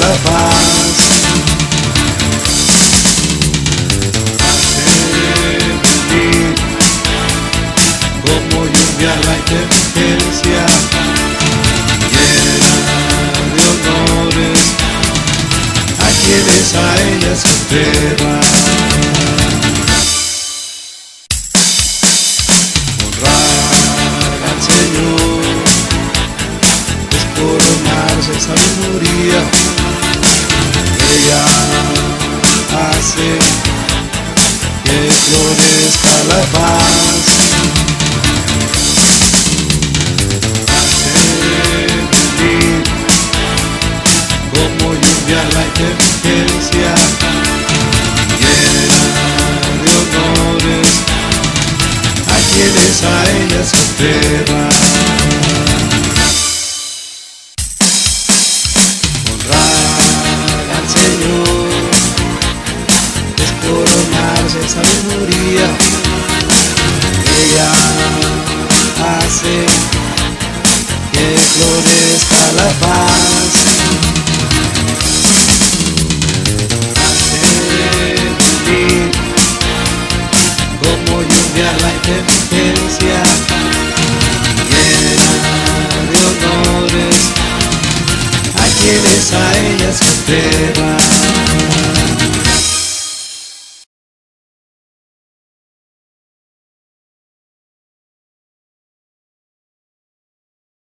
la paz. Hace venir como lluvia la inteligencia, llena de honores a quienes a ella se coronarse sabiduría. Ella hace que florezca la paz. Hace venir como lluvia la inteligencia, llena de honores a quienes a ella se entregan. Sabiduría. Ella hace que florezca la paz. Hace vivir como lluvia la inteligencia, llena de honores a quienes a ella se entregan.